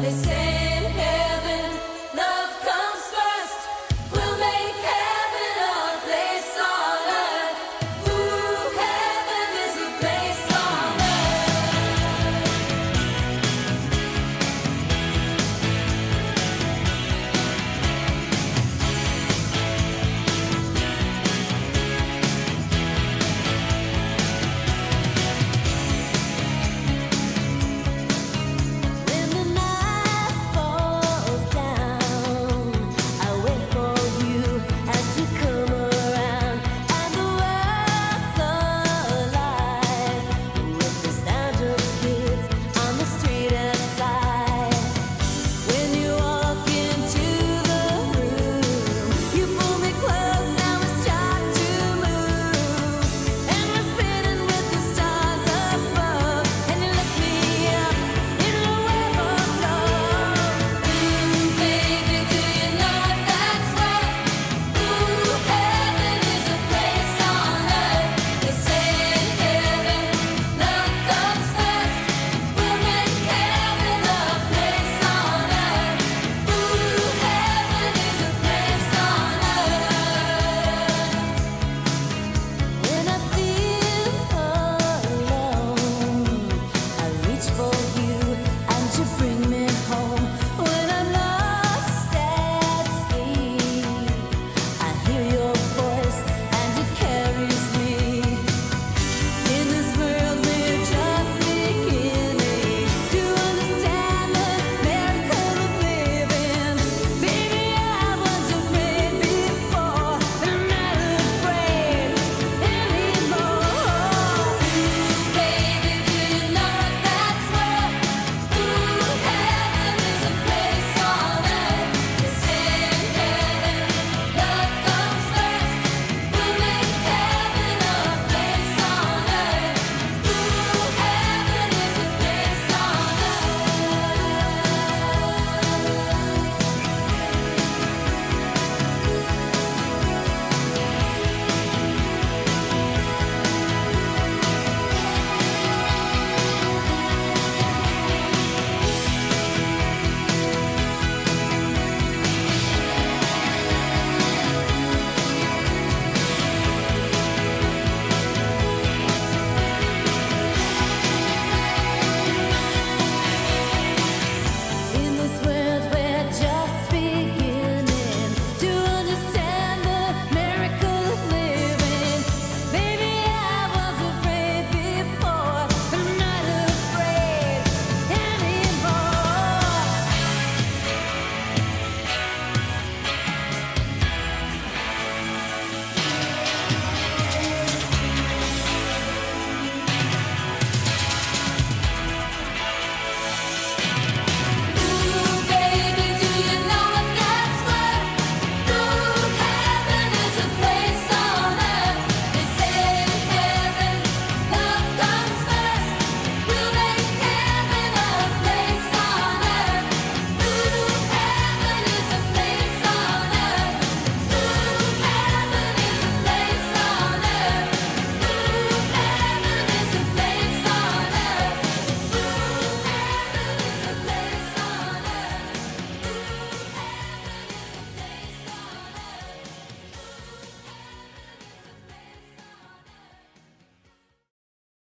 They say